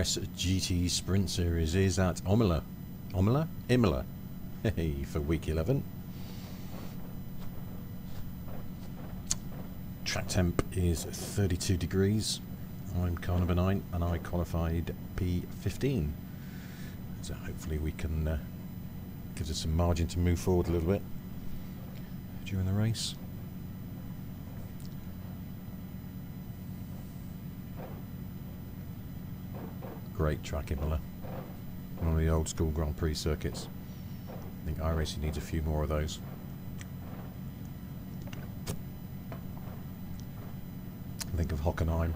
VRS GT Sprint Series is at Omela. Omela? Imola. Hey, for week 11. Track temp is 32 degrees. I'm car number 9 and I qualified P15. So hopefully we can uh, give us some margin to move forward a little bit during the race. Great track Imola. One of the old school Grand Prix circuits. I think iRacing needs a few more of those. I Think of Hockenheim,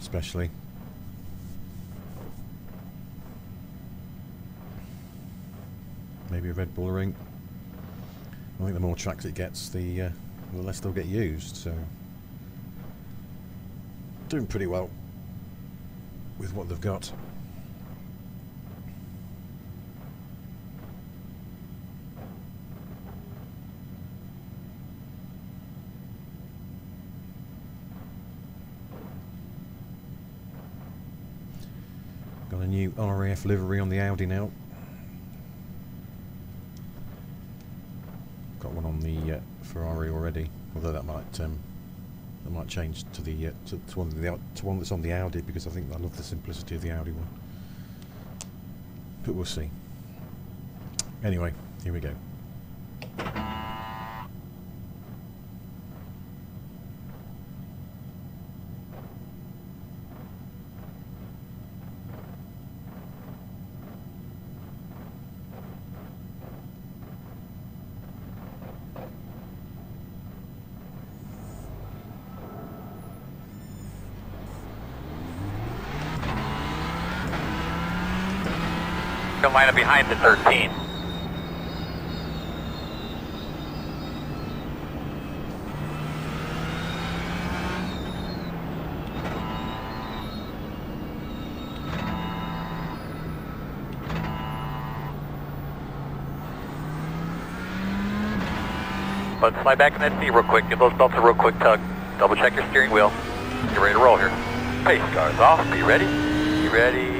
especially. Maybe a Red Bull Ring. I think the more tracks it gets, the, uh, the less they'll get used. So, doing pretty well with what they've got. Got a new RAF livery on the Audi now. Got one on the uh, Ferrari already, although that might um, that might change to the uh, to, to, one the, to one that's on the Audi because I think I love the simplicity of the Audi one. But we'll see. Anyway, here we go. Behind the 13. Let's slide back in that seat real quick. Give those belts a real quick tug. Double check your steering wheel. Get ready to roll here. Pace cars off. Be ready. Be ready.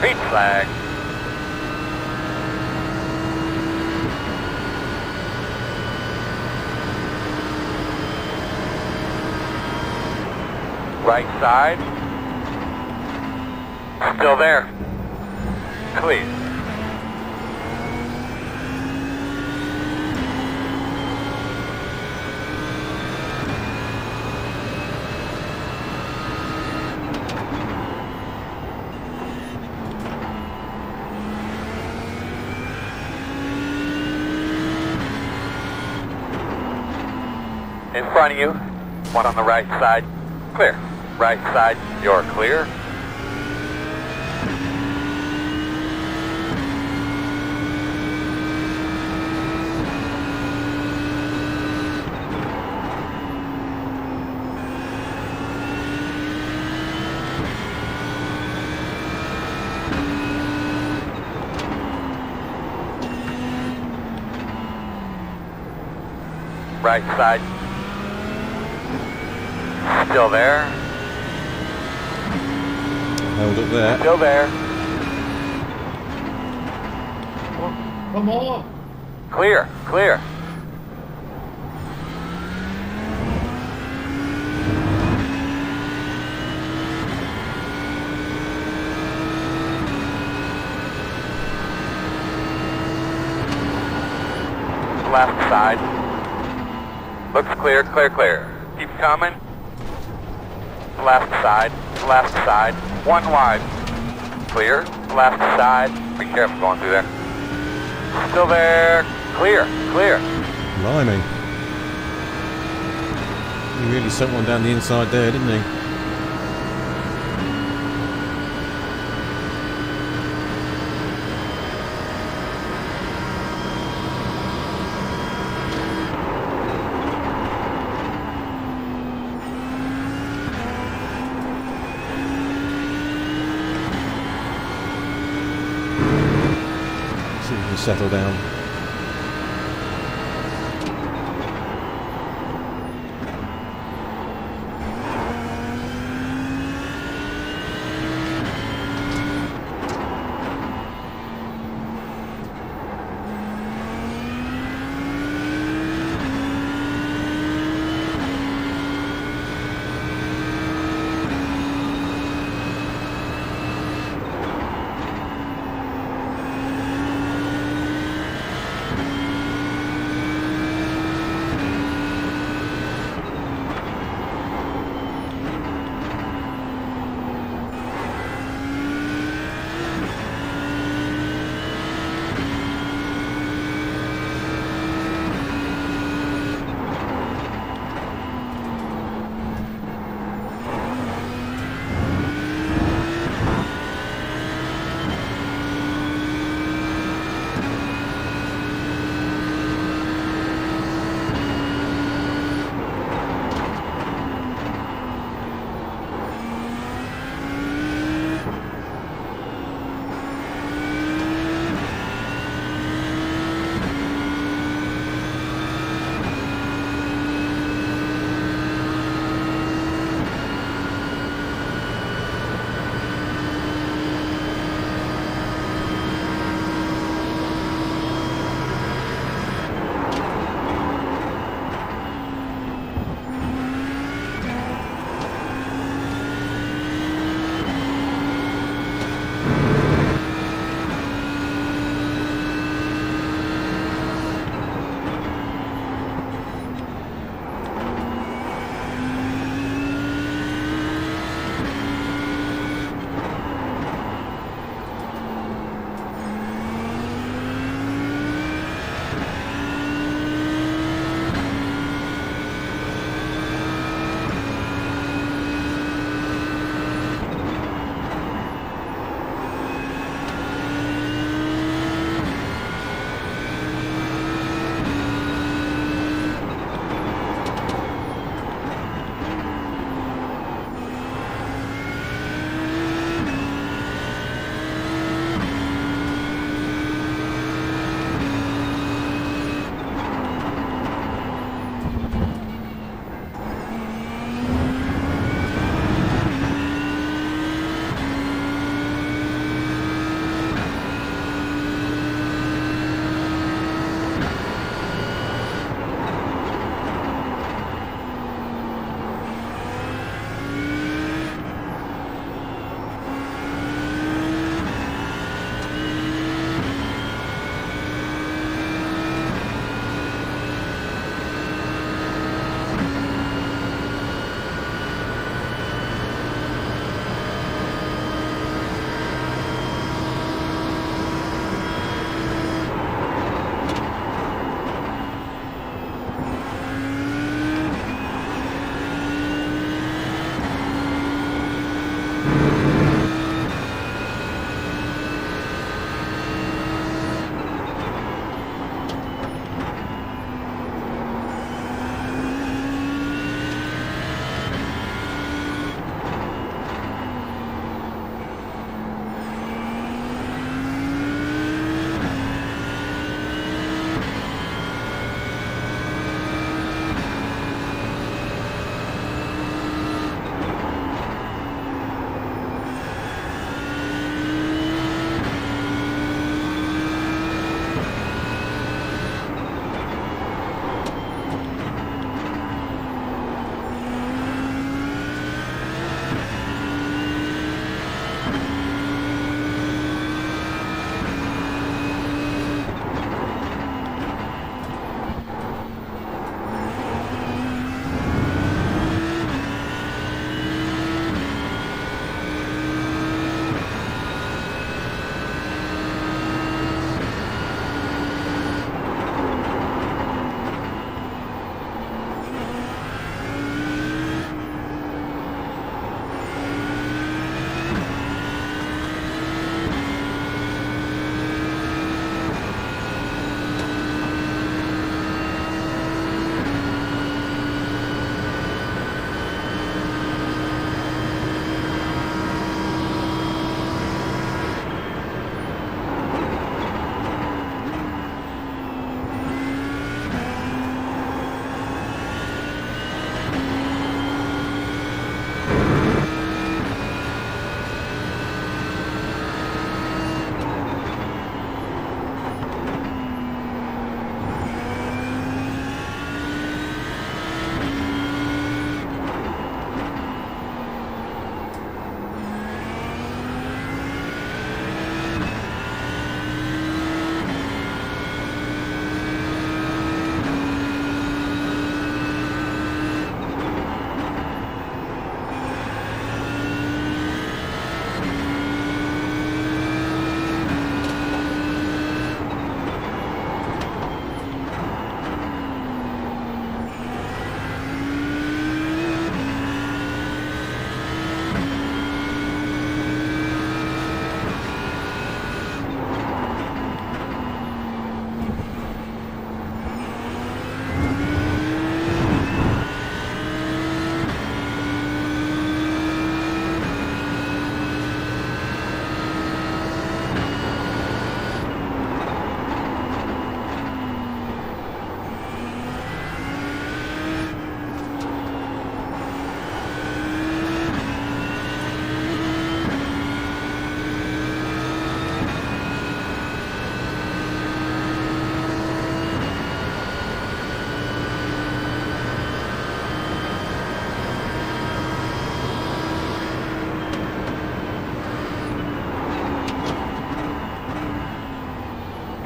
Green flag. Right side. Still there. Clear. In front of you, one on the right side, clear. Right side, you're clear. Right side. Still there. Held up there. Still there. Come on. Clear. Clear. Left side. Looks clear, clear, clear. Keep coming. Left side, left side, one wide. Clear, left side. Be careful going through there. Still there. Clear, clear. Blimey. He really sent one down the inside there, didn't he? Settle down.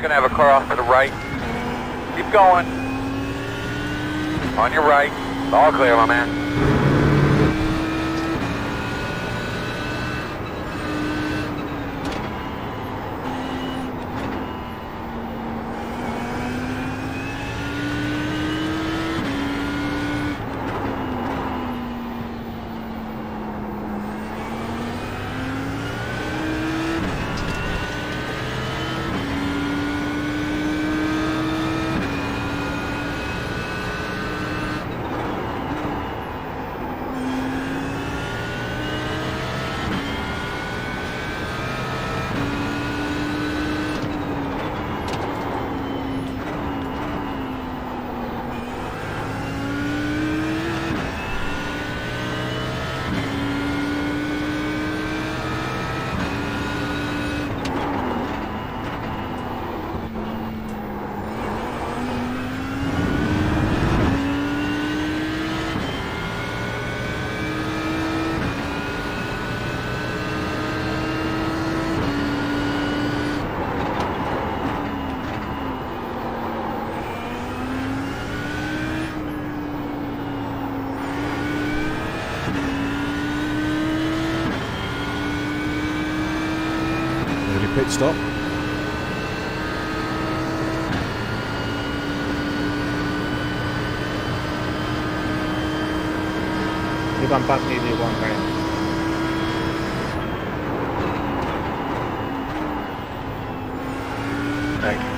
Gonna have a car off to the right. Keep going. On your right. All clear, my man. Early pit stop. You can pass me the one guy. Thank you.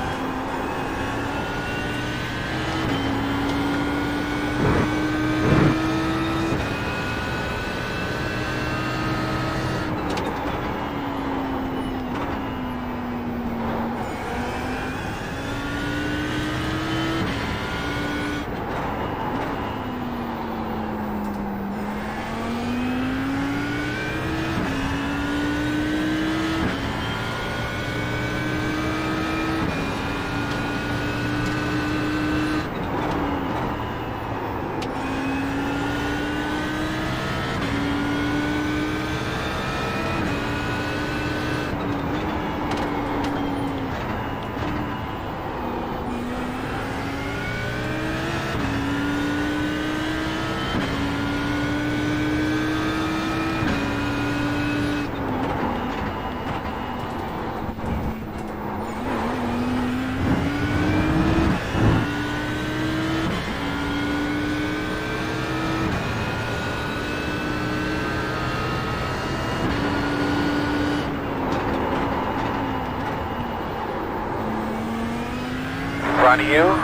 Of you,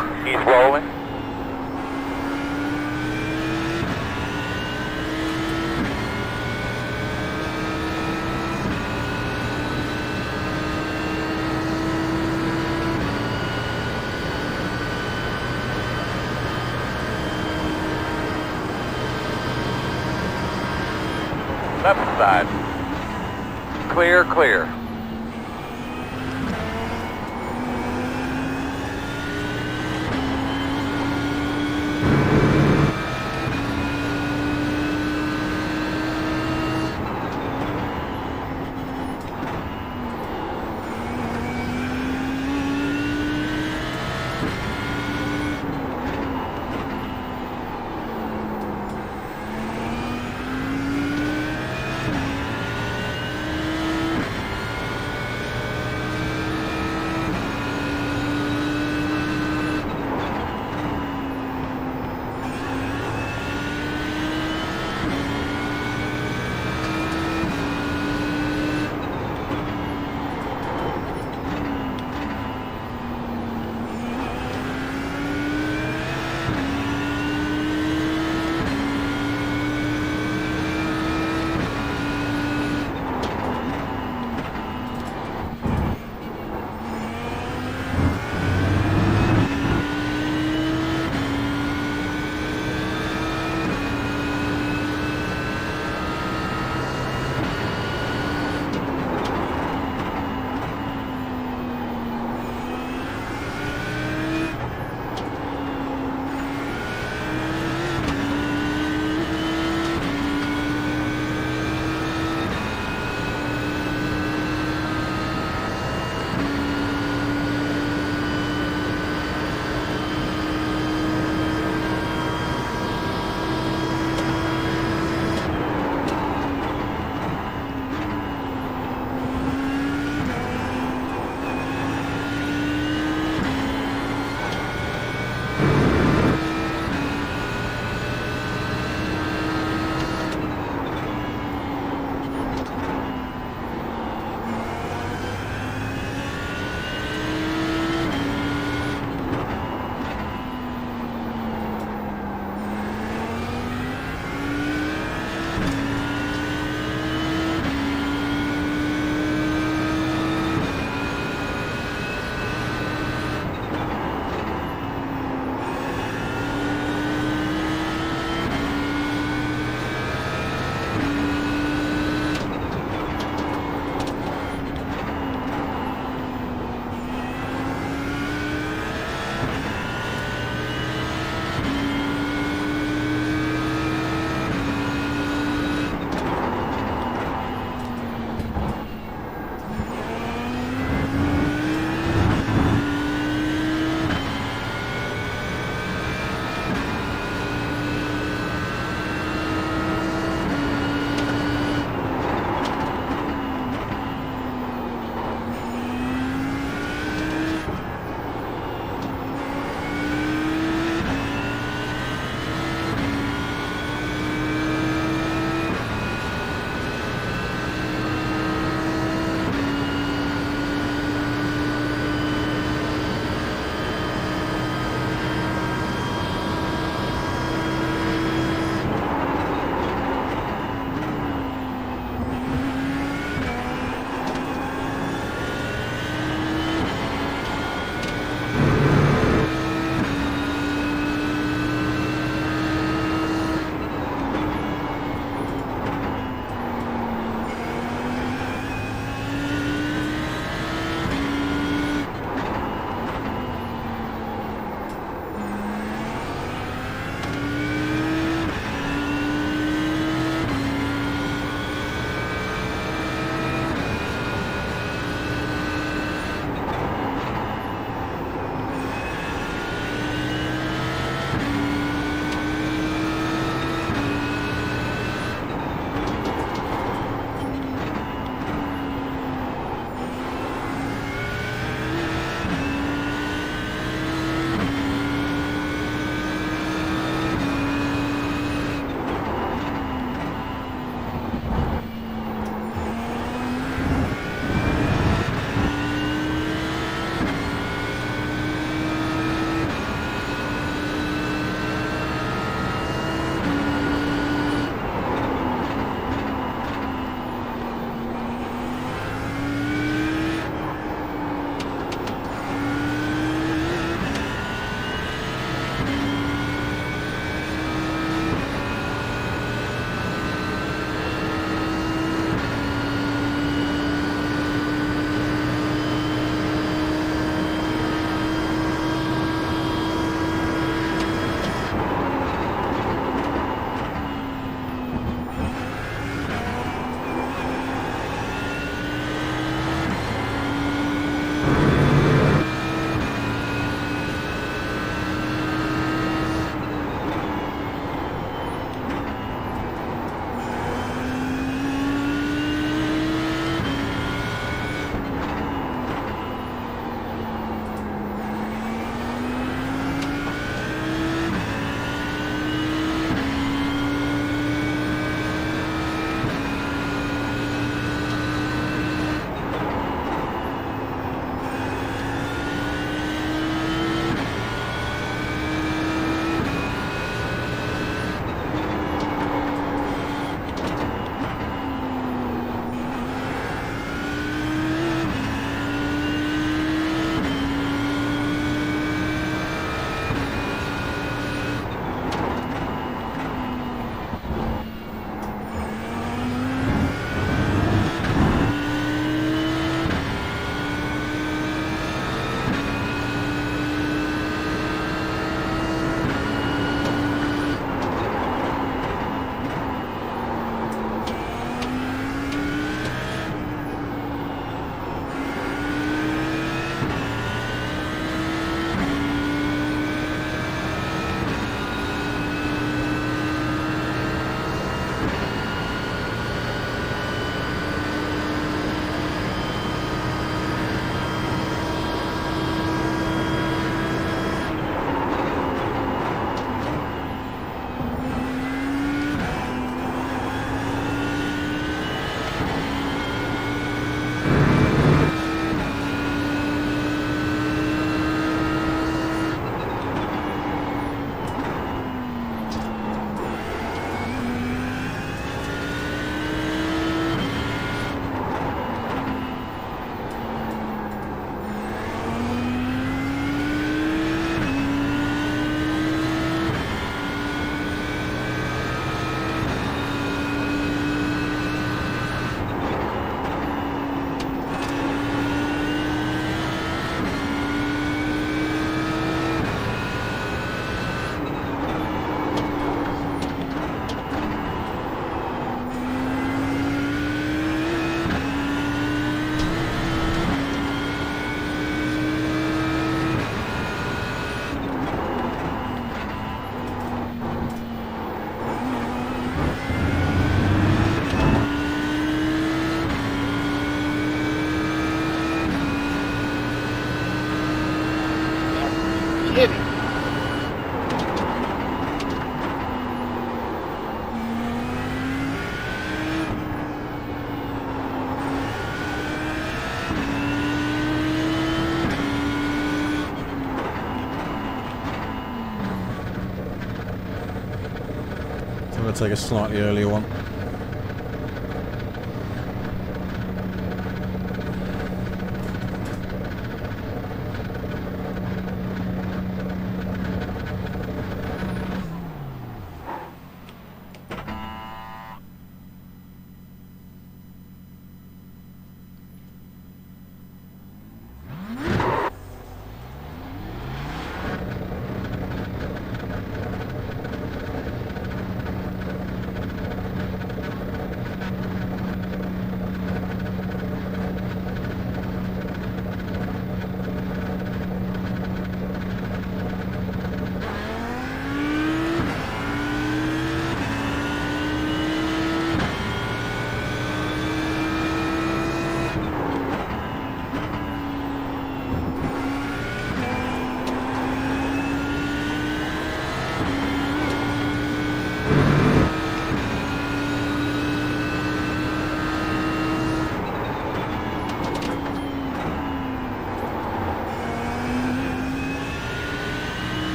take a slightly earlier one.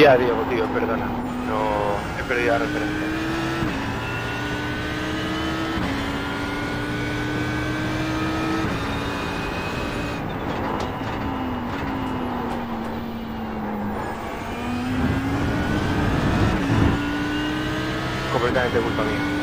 Ya, Diego, tío, perdona. No he perdido la referencia. Completamente culpa mía.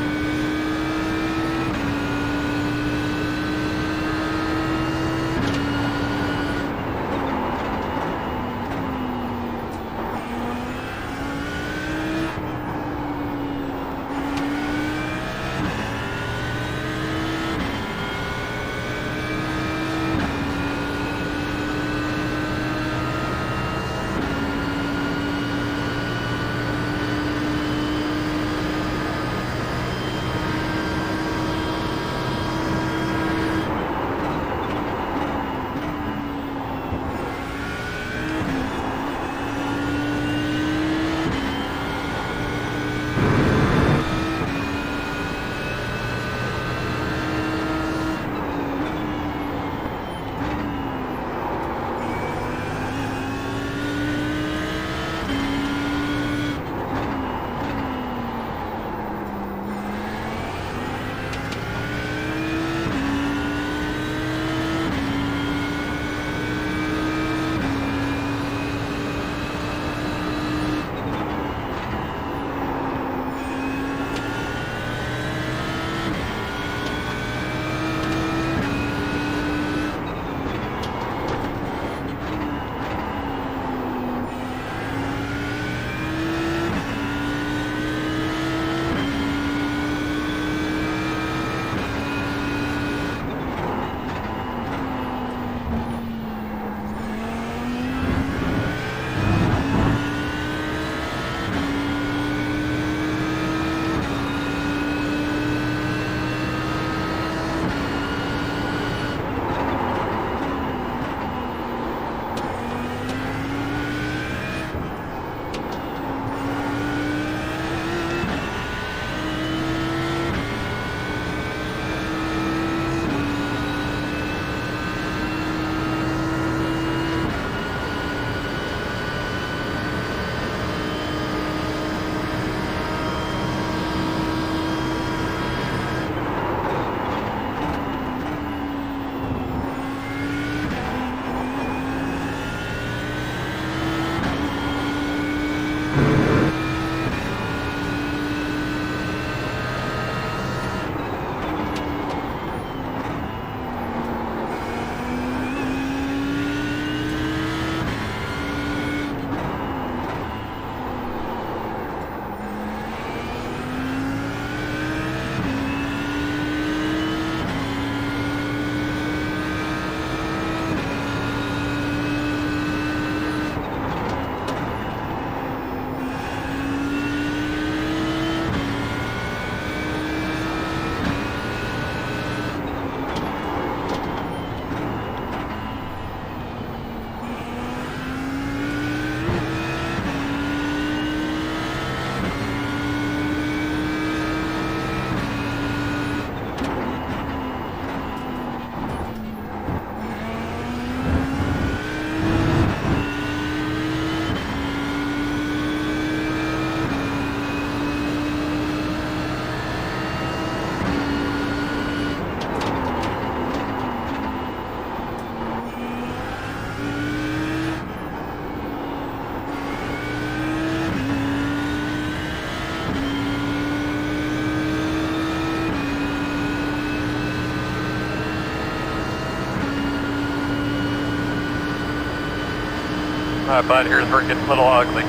Bud, here's where it gets a little ugly.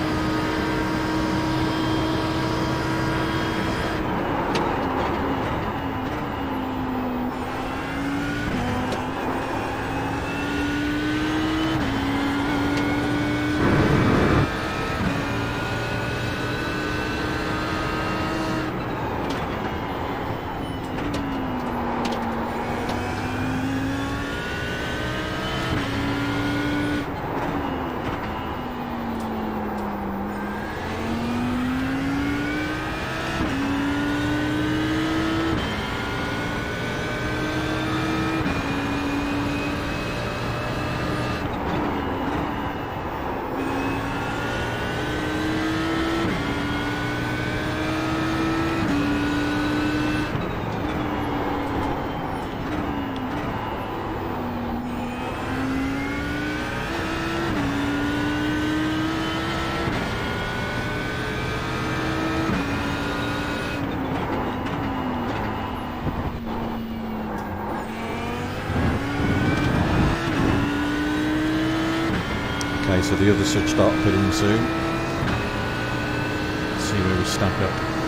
So the others should start pitting soon. See where we stack up.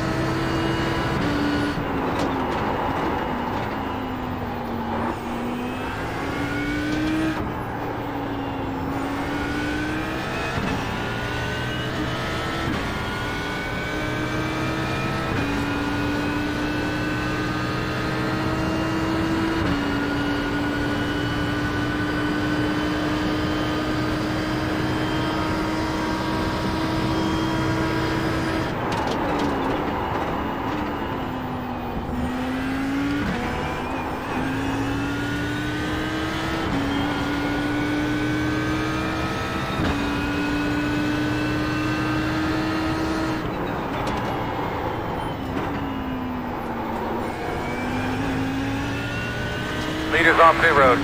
Off pit road.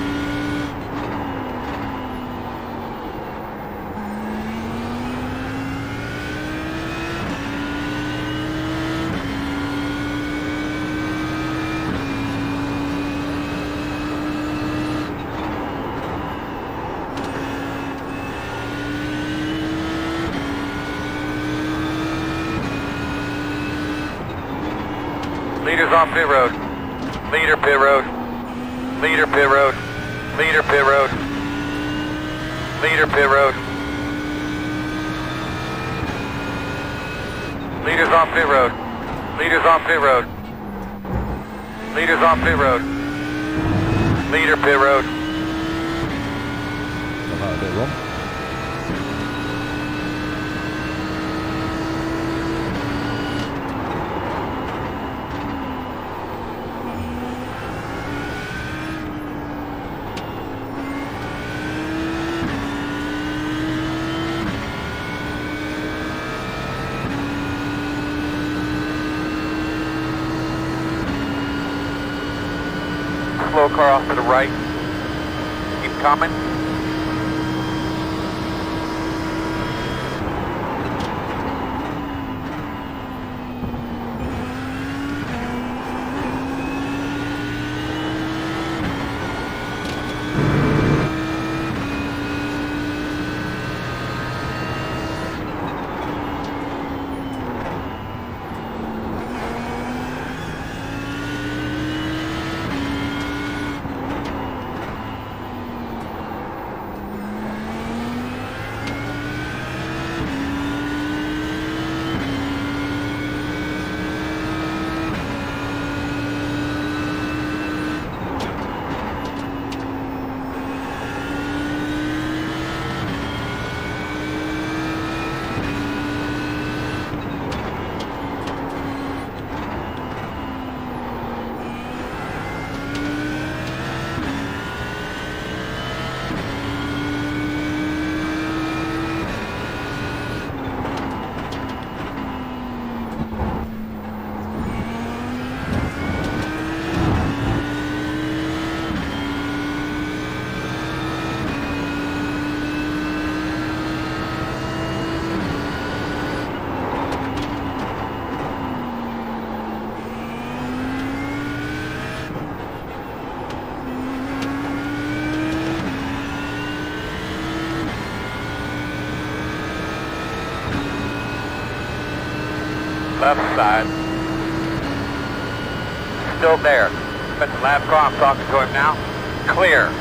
Leaders on pit road. Leader pit road. Leader pit road. Leader pit road. Leader pit road. Leaders on pit road. Leaders on pit road. Leaders on pit road. Leader pit road. Got that a bit wrong. Slow car off to the right. Keep coming. Side. Still there. That's the car. I'm talking to him now. Clear.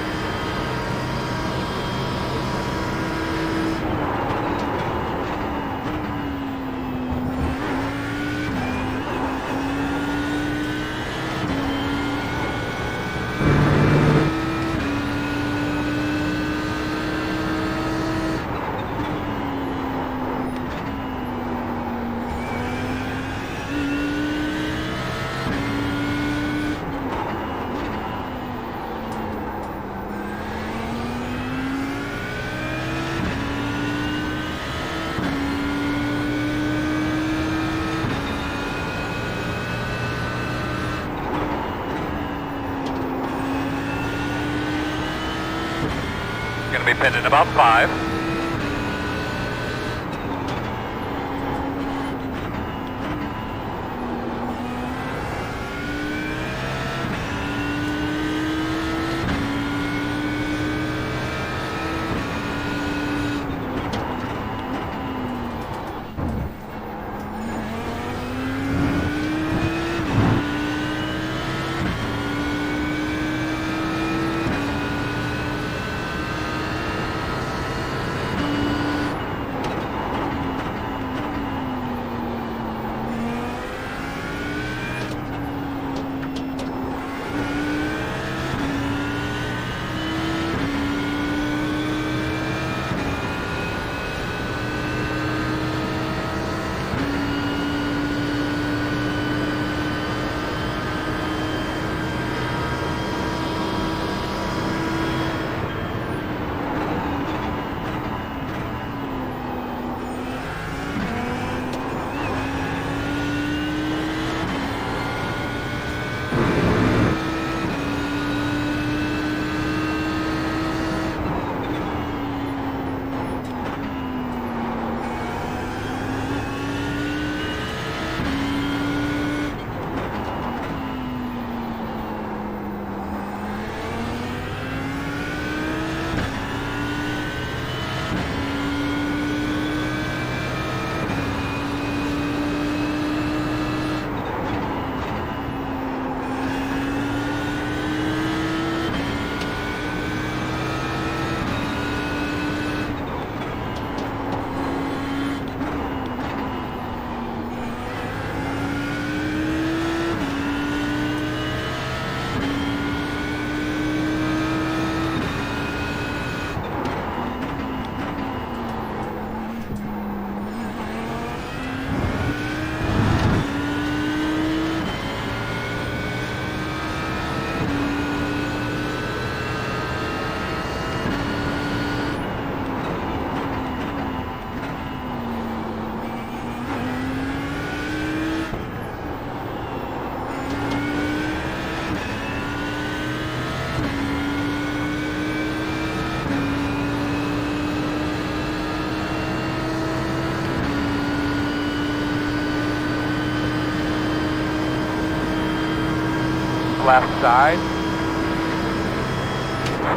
Left side.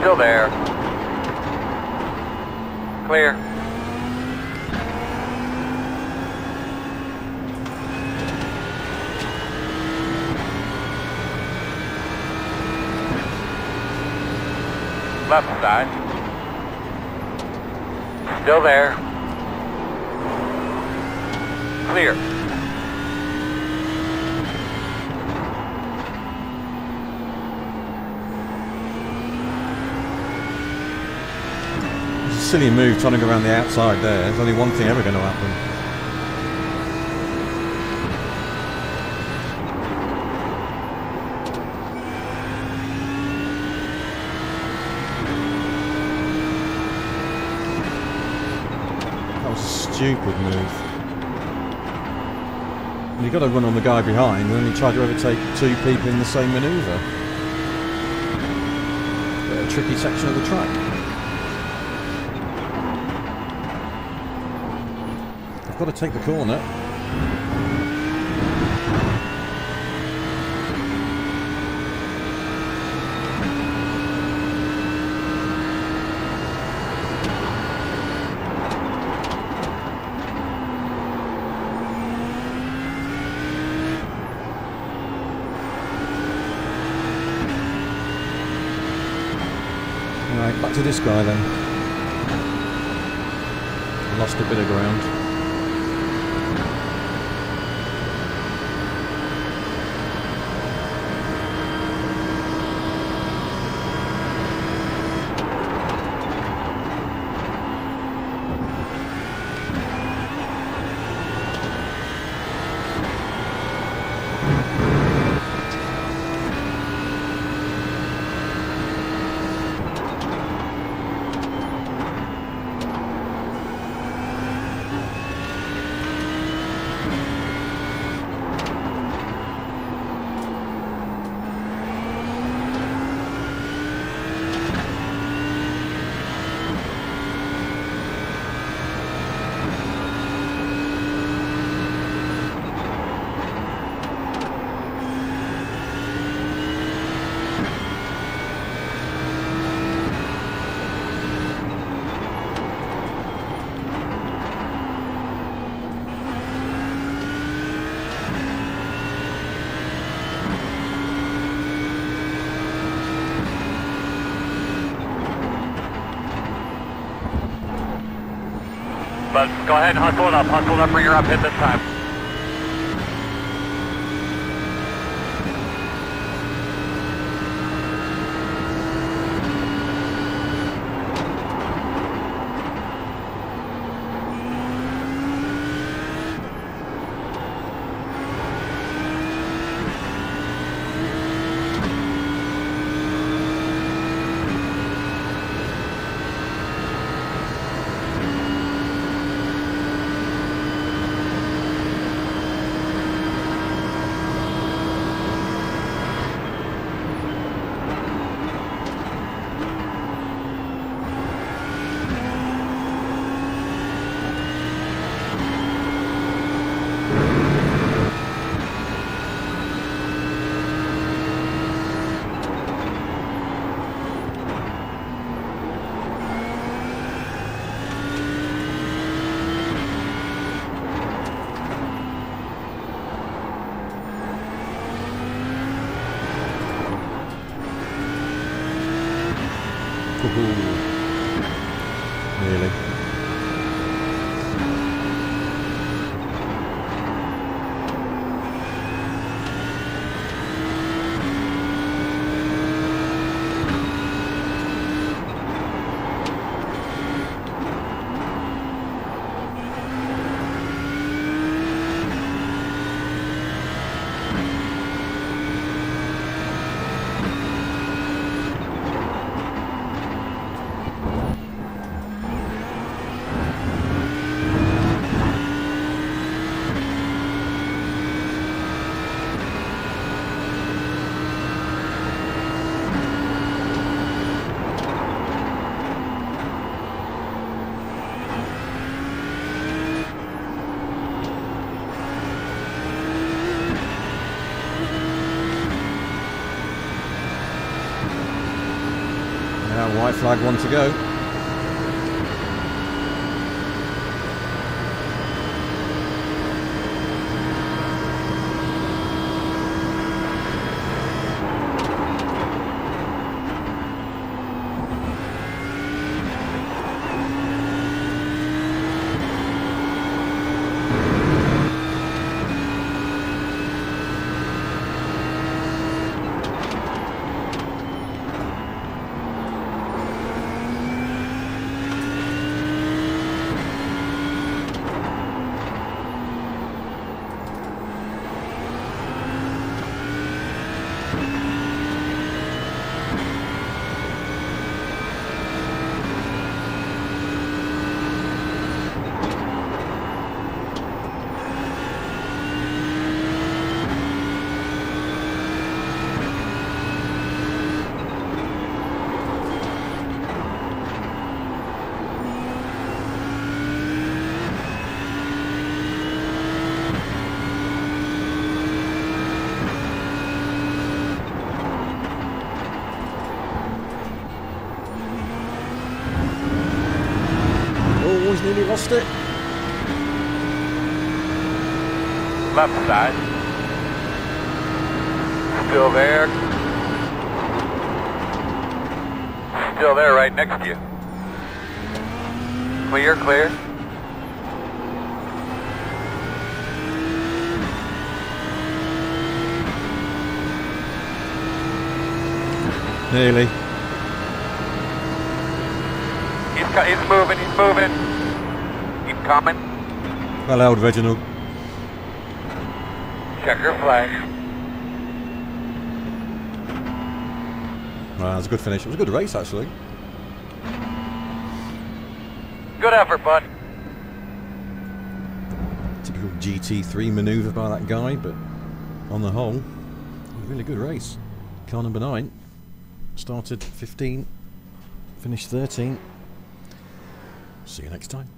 Still there. Clear. Left side. Still there. Clear. Silly move trying to go around the outside there. There's only one thing ever going to happen. That was a stupid move. You've got to run on the guy behind and then you try to overtake two people in the same manoeuvre. A tricky section of the track. got to take the corner. Right, back to this guy then. Lost a bit of ground. Go ahead and hustle it up. Hustle it up. Bring her up. Hit this time. Flag one to go. Oh, he's nearly lost it. Left side. Still there. still there right next to you. Clear, clear. Nearly. He's, he's moving, he's moving. Coming. Well held, Reginald. Checker flag. Well, that was a good finish. It was a good race, actually. Good effort, bud. Typical GT3 manoeuvre by that guy, but on the whole, a really good race. Car number 9 started 15, finished 13. See you next time.